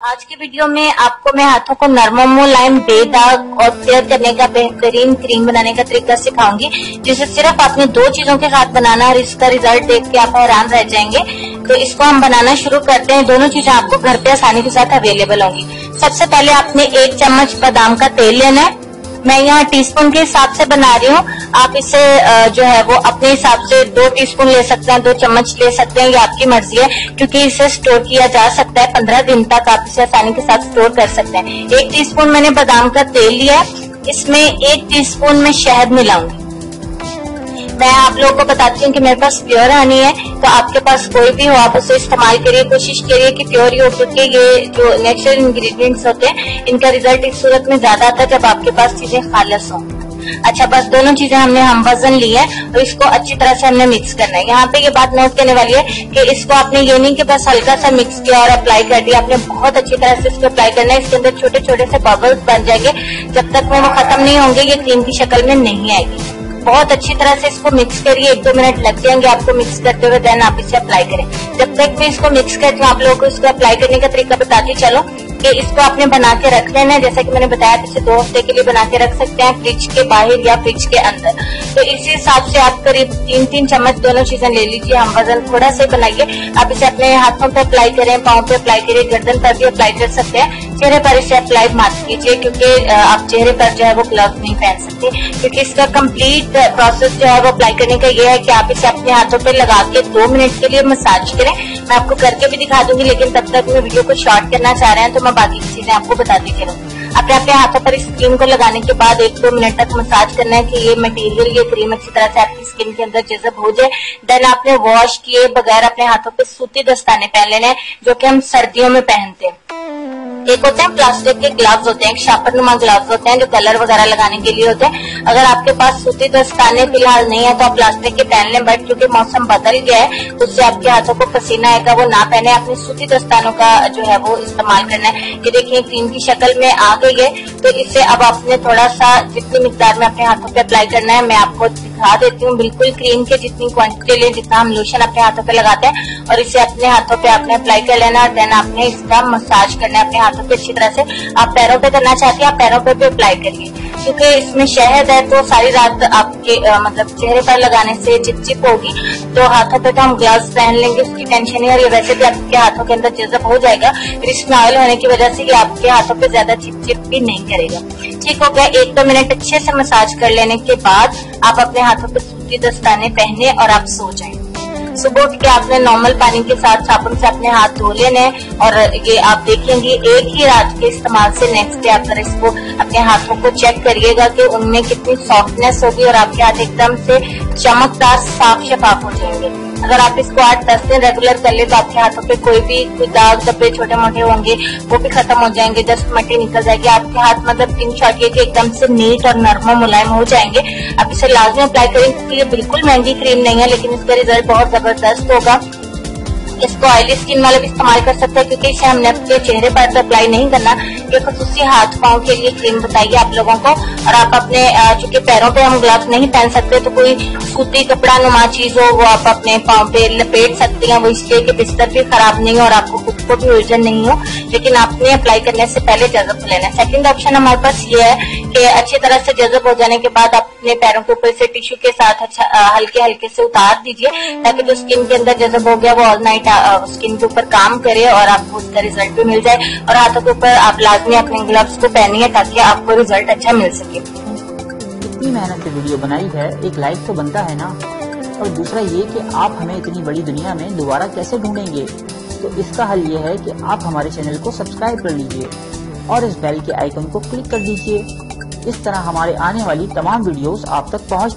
आज के वीडियो में आपको मैं हाथों को नर्मो मुलायम बेदाग और फेयर करने का बेहतरीन क्रीम बनाने का तरीका सिखाऊँगी, जिसे सिर्फ़ आपने दो चीज़ों के साथ बनाना और इसका रिज़ल्ट देख के आप हैरान रह जाएँगे। तो इसको हम बनाना शुरू करते हैं। दोनों चीज़ें आपको घर पे आसानी के साथ अवेलेबल होंगी। सबसे पहले आपने एक चम्मच बादाम का तेल लेना है। मैं यहाँ टीस्पून के हिसाब से बना रही हूँ। आप इसे जो है वो अपने हिसाब से दो टीस्पून ले सकते हैं, दो चम्मच ले सकते हैं, ये आपकी मर्ज़ी है, क्योंकि इसे स्टोर किया जा सकता है पंद्रह दिन तक। आप इसे आसानी के साथ स्टोर कर सकते हैं। एक टीस्पून मैंने बादाम का तेल लिया इसमें एक टीस्पून में शहद मिलाऊँगी। मैं आप लोगों को बताती हूँ कि मेरे पास प्योर हनी है तो आपके पास कोई भी हो, आप उसे इस्तेमाल करिए, कोशिश करिए कि प्योर ही हो, क्योंकि ये जो नेचुरल इंग्रेडिएंट्स होते हैं, इनका रिज़ल्ट इस सूरत में ज़्यादा आता है जब आपके पास चीज़ें खालस हों। अच्छा बस दोनों चीज़ें हमने हम वज़न ली है, और इसको अच्छी तरह से हमने मिक्स करना है। यहाँ पे ये बात नोट करने वाली है कि इसको आपने ये नहीं कि बस हल्का सा मिक्स किया और अप्लाई कर दिया। आपने बहुत अच्छी तरह से इसको अप्लाई करना है, इसके अंदर छोटे छोटे से बबल्स बन जाएँगे। जब तक वो खत्म नहीं होंगे, ये क्रीम की शक्ल में नहीं आएगी। बहुत अच्छी तरह से इसको मिक्स करिए, एक दो मिनट लग जाएँगे आपको मिक्स करते हुए देन आप इसे अप्लाई करें। जब तक मैं इसको मिक्स करती हूँ आप लोगों को इसको अप्लाई करने का तरीका बताती चलो कि इसको आपने बना के रख लेना है। जैसा कि मैंने बताया इसे दो हफ़्ते के लिए बना के रख सकते हैं फ्रिज के बाहर या फ्रिज के अंदर। तो हिसाब से आप करीब तीन तीन चम्मच दोनों चीज़ें ले लीजिए। हम वज़न थोड़ा सा बनाइए। आप इसे अपने हाथों पर अप्लाई करें, पाँव पे अप्लाई करिए, गर्दन पर भी अप्लाई कर सकते हैं। चेहरे पर इसे अप्लाई मत कीजिए, क्योंकि आप चेहरे पर जो है वो ग्लव नहीं पहन सकते। क्योंकि इसका कंप्लीट प्रोसेस जो है वो अप्लाई करने का ये है कि आप इसे अपने हाथों पे लगा के दो मिनट के लिए मसाज करें। मैं आपको करके भी दिखा दूँगी, लेकिन तब तक मैं वीडियो को शॉर्ट करना चाह रहे हैं तो मैं बाकी चीज़ें आपको बताती चलूँ अपने अपने हाथों पर इस क्रीम को लगाने के बाद एक दो मिनट तक मसाज करना है कि ये मटेरियल ये क्रीम अच्छी तरह से आपकी स्किन के अंदर जजब हो जाए। देन आपने वॉश किए बगैर अपने हाथों पे सूती दस्ताने पहन लेने जो कि हम सर्दियों में पहनते हैं। एक होते हैं प्लास्टिक के ग्लव्स होते हैं शापर नुमा ग्लव्स होते हैं जो कलर वगैरह लगाने के लिए होते हैं। अगर आपके पास सूती दस्ताने फ़िलहाल नहीं है तो आप प्लास्टिक के पहन लें, बट क्योंकि मौसम बदल गया है, उससे आपके हाथों को पसीना आएगा, वो ना पहने, अपने सूती दस्तानों का जो है वो इस्तेमाल करना है। ये देखिए, क्रीम की शक्ल में आ गई है तो इससे अब आपने थोड़ा सा जितनी मिकदार में अपने हाथों पे अप्लाई करना है, मैं आपको दिखा देती हूँ, बिल्कुल क्रीम के जितनी क्वांटिटी लें, जितना हम लोशन अपने हाथों पे लगाते हैं और इसे अपने हाथों पे आपने अप्लाई कर लेना और देन आपने इसका मसाज करना है अपने हाथों पे अच्छी तरह से। आप पैरों पे करना चाहते हैं, आप पैरों पे भी अप्लाई करिए। क्योंकि इसमें शहद है तो सारी रात आपके आ, मतलब चेहरे पर लगाने से चिपचिप होगी। तो हाथों पे तो हम ग्लव्स पहन लेंगे उसकी टेंशन नहीं और वैसे भी आपके हाथों के अंदर जजब हो जाएगा फिर इसमें ऑयल होने की वजह से आपके हाथों पे ज़्यादा चिपचिप भी नहीं करेगा। ठीक हो गया एक दो मिनट अच्छे से मसाज कर लेने के बाद आप अपने हाथों पे सूती दस्ताने पहने और आप सो जाए। सुबह उठ के आपने नॉर्मल पानी के साथ साबुन से अपने हाथ धो लेने और ये आप देखेंगे, एक ही रात के इस्तेमाल से नेक्स्ट डे आप इसको अपने हाथों को चेक करिएगा कि उनमें कितनी सॉफ्टनेस होगी और आपके हाथ एकदम से चमकदार साफ़ शफाफ हो जाएँगे। अगर आप इसको आठ, दस दिन रेगुलर कर ले तो आपके हाथों पे कोई भी दाग धब्बे छोटे मोटे होंगे, वो भी खत्म हो जाएँगे। जस्ट मट्टी निकल जाएगी। आपके हाथ मतलब तीन शॉट के एकदम से नीट और नर्म मुलायम हो जाएँगे। आप इसे लाजमी अप्लाई करें, क्योंकि ये बिल्कुल महँगी क्रीम नहीं है, लेकिन इसका रिज़ल्ट बहुत ज़बरदस्त होगा। इसको ऑयली स्किन वाले भी इस्तेमाल कर सकते हैं, क्योंकि इसे हमने अपने चेहरे पर तो अप्लाई नहीं करना। ये खसूसी हाथ पाँव के लिए क्रीम बताइए आप लोगों को। और आप अपने चूँकि पैरों पे हम ग्लव्स नहीं पहन सकते तो कोई सूती कपड़ा नुमा चीज़ हो, वो आप अपने पाँव पे लपेट सकते हैं। वो इसलिए कि बिस्तर भी खराब नहीं हो और आपको खुद को भी उलझन नहीं हो। लेकिन आपने अप्लाई करने से पहले जजब लेना। सेकंड ऑप्शन हमारे पास ये है कि अच्छी तरह से जजब हो जाने के बाद अपने पैरों के ऊपर से टिश्यू के साथ अच्छा हल्के हल्के से उतार दीजिए, ताकि जो स्किन के अंदर जजब हो गया, वो ऑल नाइट स्किन के ऊपर काम करे और आपको उसका रिज़ल्ट भी मिल जाए और हाथों के ऊपर आप लाजमी अपने ग्लव्स को पहनिए ताकि आपको रिज़ल्ट अच्छा मिल सके। इतनी मेहनत से वीडियो बनाई है, एक लाइक तो बनता है ना। और दूसरा ये कि आप हमें इतनी बड़ी दुनिया में दोबारा कैसे ढूंढेंगे? तो इसका हल ये है कि आप हमारे चैनल को सब्सक्राइब कर लीजिए और इस बेल के आइकन को क्लिक कर दीजिए। इस तरह हमारे आने वाली तमाम वीडियोस आप तक पहुँच